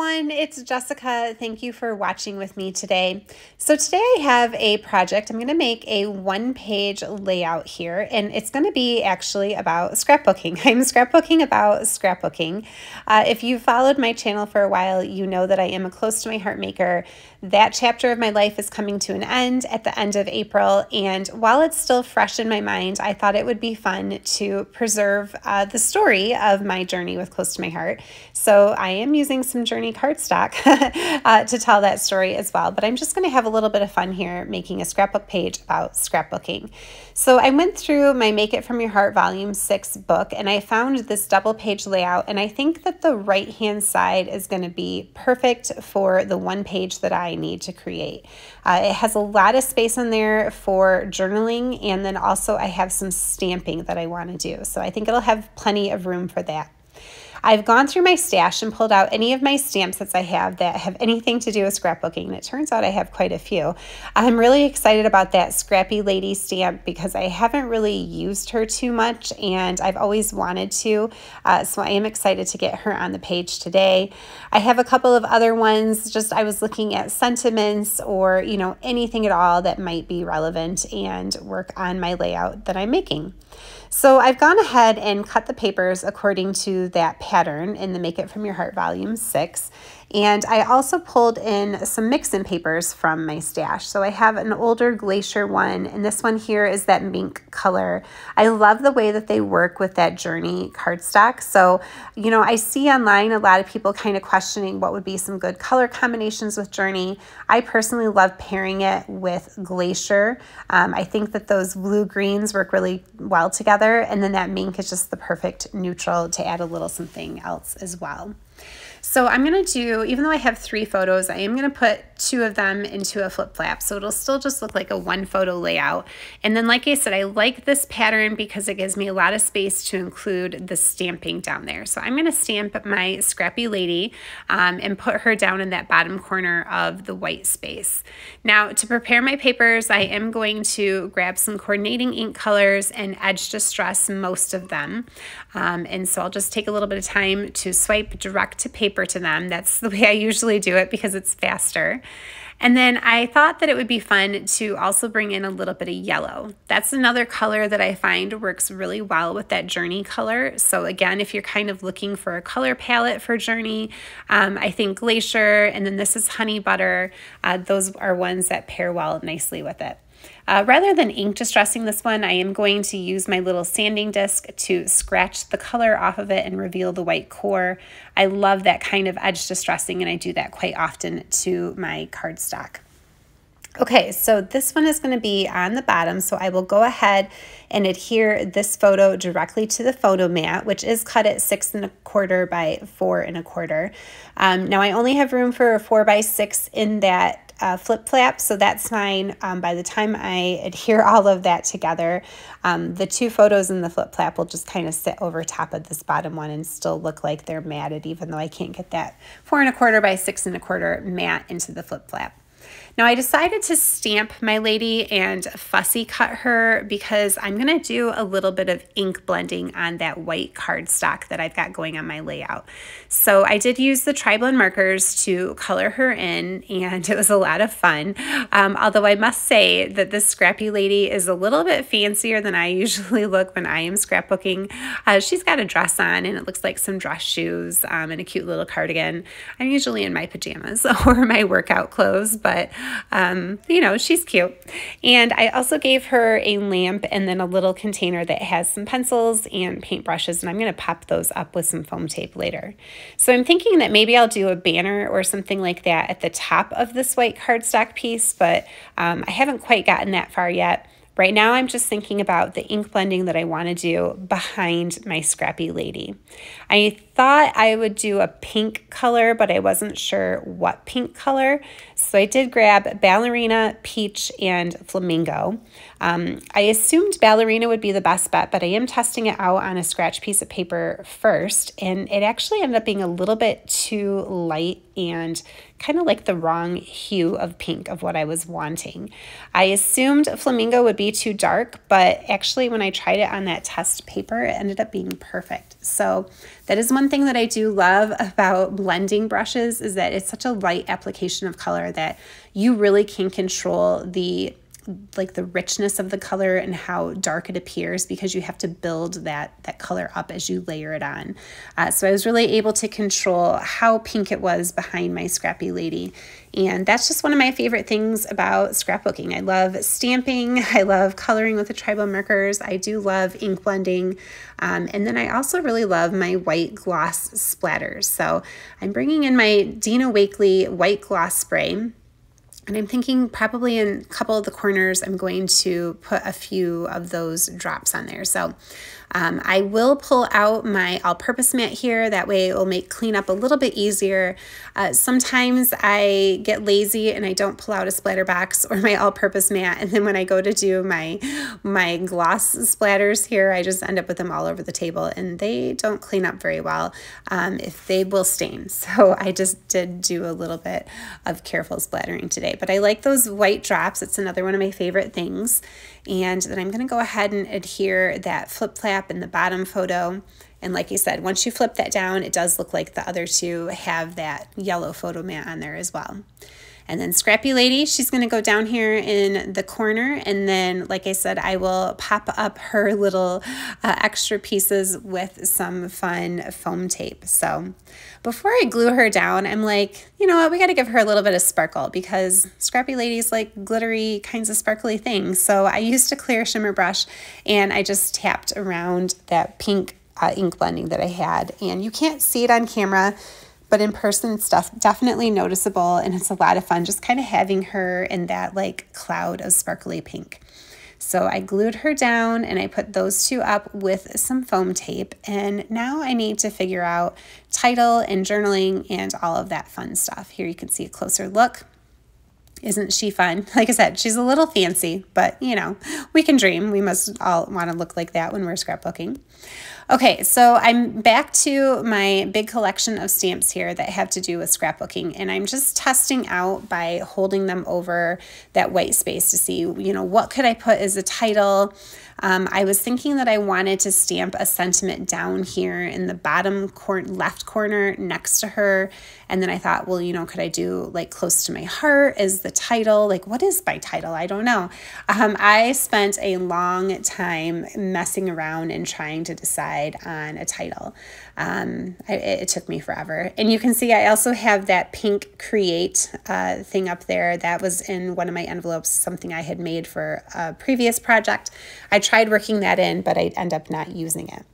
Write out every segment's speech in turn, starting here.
everyone, it's Jessica. Thank you for watching with me today. So today I have a project. I'm going to make a one-page layout here, and it's going to be actually about scrapbooking. I'm scrapbooking about scrapbooking. Uh, if you've followed my channel for a while, you know that I am a close to my heart maker. That chapter of my life is coming to an end at the end of April, and while it's still fresh in my mind, I thought it would be fun to preserve uh, the story of my journey with Close to My Heart. So I am using some Journey cardstock uh, to tell that story as well. But I'm just going to have a little bit of fun here making a scrapbook page about scrapbooking. So I went through my Make It From Your Heart Volume 6 book and I found this double page layout. And I think that the right hand side is going to be perfect for the one page that I need to create. Uh, it has a lot of space in there for journaling. And then also I have some stamping that I want to do. So I think it'll have plenty of room for that. I've gone through my stash and pulled out any of my stamp sets I have that have anything to do with scrapbooking. And it turns out I have quite a few. I'm really excited about that Scrappy Lady stamp because I haven't really used her too much and I've always wanted to. Uh, so I am excited to get her on the page today. I have a couple of other ones. Just I was looking at sentiments or, you know, anything at all that might be relevant and work on my layout that I'm making. So I've gone ahead and cut the papers according to that pattern in the Make It From Your Heart Volume 6. And I also pulled in some mix-in papers from my stash. So I have an older Glacier one, and this one here is that mink color. I love the way that they work with that Journey cardstock. So, you know, I see online a lot of people kind of questioning what would be some good color combinations with Journey. I personally love pairing it with Glacier. Um, I think that those blue greens work really well together, and then that mink is just the perfect neutral to add a little something else as well. So I'm going to do, even though I have three photos, I am going to put two of them into a flip flap. So it'll still just look like a one photo layout. And then like I said, I like this pattern because it gives me a lot of space to include the stamping down there. So I'm going to stamp my Scrappy Lady um, and put her down in that bottom corner of the white space. Now to prepare my papers, I am going to grab some coordinating ink colors and edge distress most of them. Um, and so I'll just take a little bit of time to swipe direct to paper to them. That's the way I usually do it because it's faster. And then I thought that it would be fun to also bring in a little bit of yellow. That's another color that I find works really well with that Journey color. So again, if you're kind of looking for a color palette for Journey, um, I think Glacier and then this is Honey Butter. Uh, those are ones that pair well nicely with it. Uh, rather than ink distressing this one, I am going to use my little sanding disc to scratch the color off of it and reveal the white core. I love that kind of edge distressing and I do that quite often to my cardstock. Okay, so this one is going to be on the bottom, so I will go ahead and adhere this photo directly to the photo mat, which is cut at six and a quarter by four and a quarter. Um, now I only have room for a four by six in that uh, flip flap, so that's fine. Um, by the time I adhere all of that together, um, the two photos in the flip flap will just kind of sit over top of this bottom one and still look like they're matted, even though I can't get that four and a quarter by six and a quarter mat into the flip flap. Now I decided to stamp my lady and fussy cut her because I'm going to do a little bit of ink blending on that white cardstock that I've got going on my layout. So I did use the Tri-Blend markers to color her in and it was a lot of fun. Um, although I must say that this scrappy lady is a little bit fancier than I usually look when I am scrapbooking. Uh, she's got a dress on and it looks like some dress shoes um, and a cute little cardigan. I'm usually in my pajamas or my workout clothes, but um, you know, she's cute. And I also gave her a lamp and then a little container that has some pencils and paintbrushes, and I'm going to pop those up with some foam tape later. So I'm thinking that maybe I'll do a banner or something like that at the top of this white cardstock piece, but um, I haven't quite gotten that far yet. Right now, I'm just thinking about the ink blending that I want to do behind my scrappy lady. I thought I would do a pink color, but I wasn't sure what pink color. So I did grab Ballerina, Peach, and Flamingo. Um, I assumed Ballerina would be the best bet, but I am testing it out on a scratch piece of paper first, and it actually ended up being a little bit too light and kind of like the wrong hue of pink of what I was wanting. I assumed Flamingo would be too dark, but actually when I tried it on that test paper, it ended up being perfect. So that is one thing that I do love about blending brushes is that it's such a light application of color that you really can control the like the richness of the color and how dark it appears because you have to build that that color up as you layer it on. Uh, so I was really able to control how pink it was behind my scrappy lady. And that's just one of my favorite things about scrapbooking. I love stamping. I love coloring with the Tri-Blend markers. I do love ink blending. Um, and then I also really love my white gloss splatters. So I'm bringing in my Dina Wakley white gloss spray. And I'm thinking probably in a couple of the corners, I'm going to put a few of those drops on there. So um, I will pull out my all-purpose mat here. That way it will make cleanup a little bit easier. Uh, sometimes I get lazy and I don't pull out a splatter box or my all-purpose mat. And then when I go to do my, my gloss splatters here, I just end up with them all over the table and they don't clean up very well um, if they will stain. So I just did do a little bit of careful splattering today. But I like those white drops. It's another one of my favorite things. And then I'm going to go ahead and adhere that flip flap in the bottom photo. And like I said, once you flip that down, it does look like the other two have that yellow photo mat on there as well. And then Scrappy Lady, she's going to go down here in the corner. And then, like I said, I will pop up her little uh, extra pieces with some fun foam tape. So before I glue her down, I'm like, you know what, we got to give her a little bit of sparkle because Scrappy Lady's like glittery kinds of sparkly things. So I used a clear shimmer brush and I just tapped around that pink uh, ink blending that I had. And you can't see it on camera, but in person it's def definitely noticeable and it's a lot of fun just kind of having her in that like cloud of sparkly pink. So I glued her down and I put those two up with some foam tape. And now I need to figure out title and journaling and all of that fun stuff. Here you can see a closer look. Isn't she fun? Like I said, she's a little fancy, but you know, we can dream. We must all want to look like that when we're scrapbooking. Okay, so I'm back to my big collection of stamps here that have to do with scrapbooking, and I'm just testing out by holding them over that white space to see, you know, what could I put as a title, um, I was thinking that I wanted to stamp a sentiment down here in the bottom cor left corner next to her. And then I thought, well, you know, could I do like close to my heart is the title? Like, what is my title? I don't know. Um, I spent a long time messing around and trying to decide on a title. Um, I, it took me forever. And you can see I also have that pink create uh, thing up there. That was in one of my envelopes, something I had made for a previous project. I tried working that in, but I end up not using it.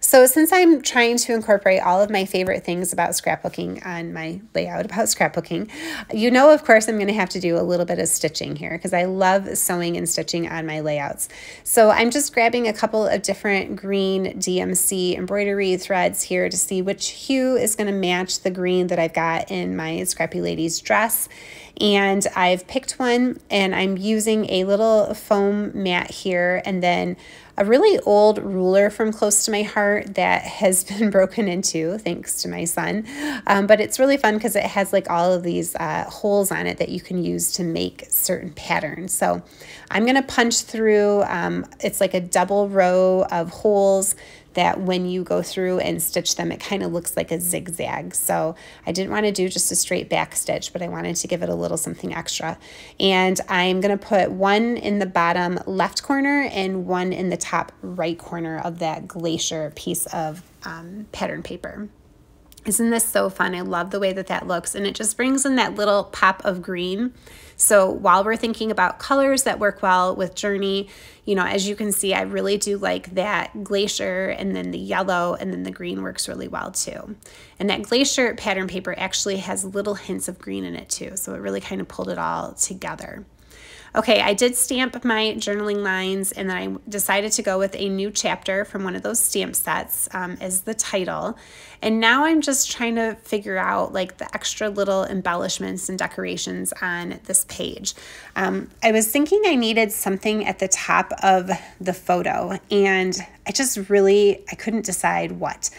So since I'm trying to incorporate all of my favorite things about scrapbooking on my layout about scrapbooking, you know, of course, I'm going to have to do a little bit of stitching here because I love sewing and stitching on my layouts. So I'm just grabbing a couple of different green DMC embroidery threads here to see which hue is going to match the green that I've got in my Scrappy Lady's dress and I've picked one and I'm using a little foam mat here and then a really old ruler from close to my heart that has been broken into thanks to my son. Um, but it's really fun because it has like all of these uh, holes on it that you can use to make certain patterns. So I'm going to punch through, um, it's like a double row of holes that when you go through and stitch them, it kind of looks like a zigzag. So I didn't want to do just a straight back stitch, but I wanted to give it a little something extra. And I'm going to put one in the bottom left corner and one in the top right corner of that glacier piece of um, pattern paper. Isn't this so fun? I love the way that that looks and it just brings in that little pop of green. So while we're thinking about colors that work well with Journey, you know, as you can see, I really do like that glacier and then the yellow and then the green works really well too. And that glacier pattern paper actually has little hints of green in it too. So it really kind of pulled it all together. Okay, I did stamp my journaling lines and then I decided to go with a new chapter from one of those stamp sets um, as the title. And now I'm just trying to figure out like the extra little embellishments and decorations on this page. Um, I was thinking I needed something at the top of the photo and I just really, I couldn't decide what.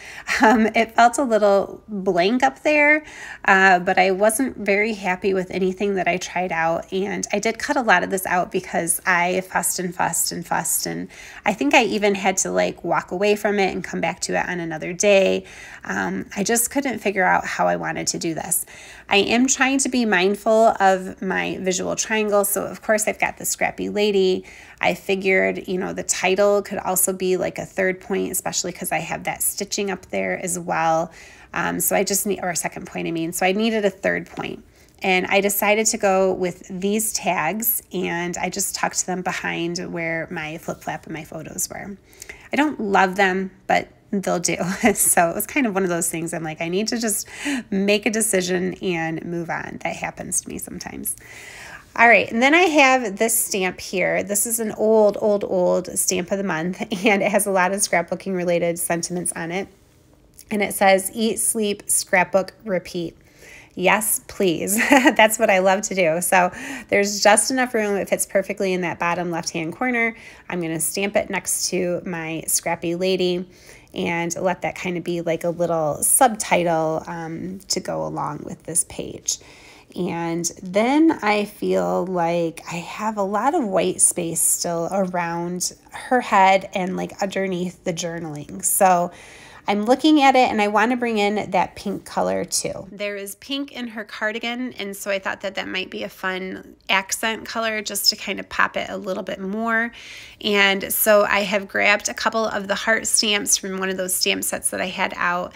Um, it felt a little blank up there, uh, but I wasn't very happy with anything that I tried out. And I did cut a lot of this out because I fussed and fussed and fussed. And I think I even had to like walk away from it and come back to it on another day. Um, I just couldn't figure out how I wanted to do this. I am trying to be mindful of my visual triangle. So, of course, I've got the scrappy lady. I figured, you know, the title could also be like a third point, especially because I have that stitching up there as well. Um, so I just need, or a second point, I mean. So I needed a third point. And I decided to go with these tags and I just tucked them behind where my flip flap and my photos were. I don't love them, but they'll do. so it was kind of one of those things I'm like, I need to just make a decision and move on. That happens to me sometimes. All right, and then I have this stamp here. This is an old, old, old stamp of the month, and it has a lot of scrapbooking related sentiments on it. And it says, Eat, sleep, scrapbook, repeat. Yes, please. That's what I love to do. So there's just enough room. It fits perfectly in that bottom left-hand corner. I'm going to stamp it next to my Scrappy Lady and let that kind of be like a little subtitle um, to go along with this page. And then I feel like I have a lot of white space still around her head and like underneath the journaling. So I'm looking at it and I want to bring in that pink color too. There is pink in her cardigan and so I thought that that might be a fun accent color just to kind of pop it a little bit more. And so I have grabbed a couple of the heart stamps from one of those stamp sets that I had out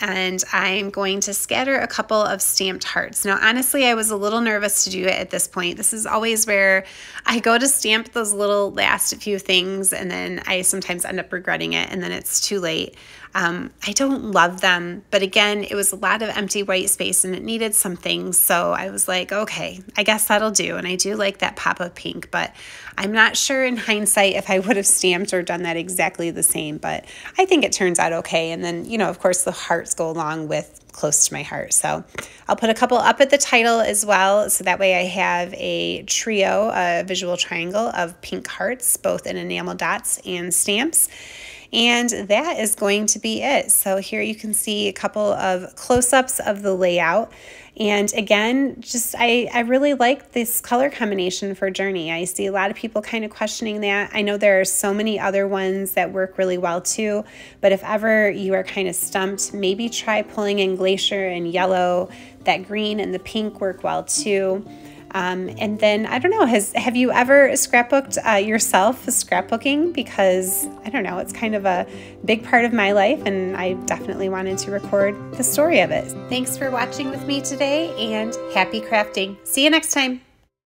and I'm going to scatter a couple of stamped hearts. Now, honestly, I was a little nervous to do it at this point. This is always where I go to stamp those little last few things and then I sometimes end up regretting it and then it's too late. Um, I don't love them, but again, it was a lot of empty white space and it needed something. So I was like, okay, I guess that'll do. And I do like that pop of pink, but I'm not sure in hindsight if I would have stamped or done that exactly the same, but I think it turns out okay. And then, you know, of course, the hearts go along with close to my heart. So I'll put a couple up at the title as well. So that way I have a trio, a visual triangle of pink hearts, both in enamel dots and stamps. And that is going to be it. So here you can see a couple of close-ups of the layout. And again, just I, I really like this color combination for Journey. I see a lot of people kind of questioning that. I know there are so many other ones that work really well too, but if ever you are kind of stumped, maybe try pulling in Glacier and yellow. That green and the pink work well too. Um, and then I don't know, has have you ever scrapbooked uh, yourself scrapbooking? Because I don't know, it's kind of a big part of my life, and I definitely wanted to record the story of it. Thanks for watching with me today, and happy crafting. See you next time.